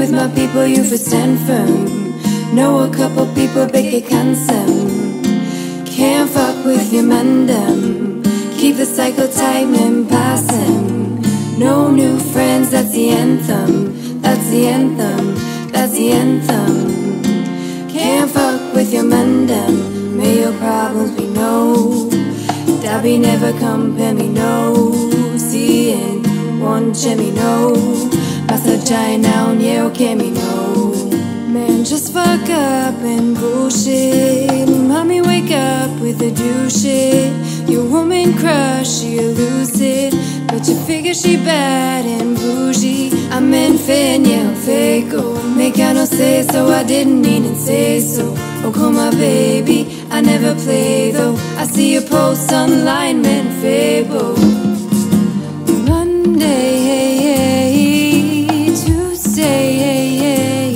with my people, you for stand firm. Know a couple people, big cancel. Can't fuck with your mandem. Keep the cycle tight and passing. No new friends, that's the anthem. That's the anthem. That's the anthem. Can't fuck with your mandem. May your problems be no. Be never compare me no. Seeing one chimney no. Pasa giant now, yeah, okay, me no. Man, just fuck up and bullshit. Mommy, wake up with the do shit. Your woman crush, she elusive. But you figure she bad and bougie. I'm in fin, yeah, fago. Oh. Make I no say so, I didn't mean to say so. Oh, call my baby, I never play though. I see your post online, man, fable. Tuesday,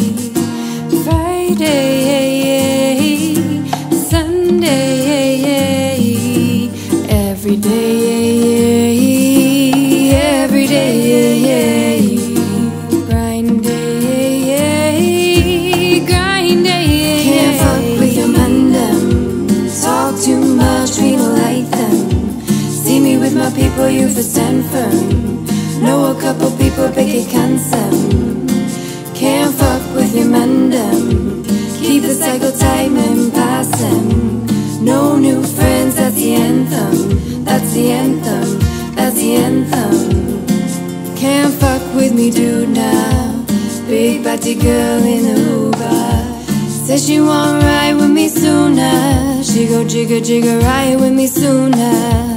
Friday, Sunday, every day, every day, grind day, grind day, Can't fuck with your mandem. Talk too much, we don't like them. See me with my people, you for stand firm. Know a couple people, it cancel. Can't fuck with your mandem. Keep the cycle tight and pass them. No new friends, that's the anthem. That's the anthem. That's the anthem. Can't fuck with me, dude, now. Big body girl in the Uber. Says she want ride with me sooner. She go jigger jigger ride with me sooner.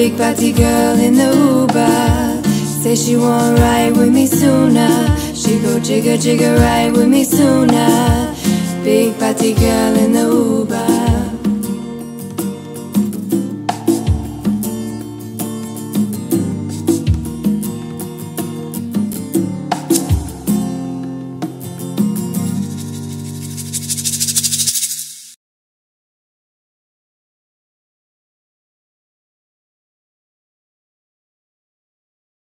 Big body girl in the Uber. Say she want ride with me sooner. She go jigger jigger ride with me sooner.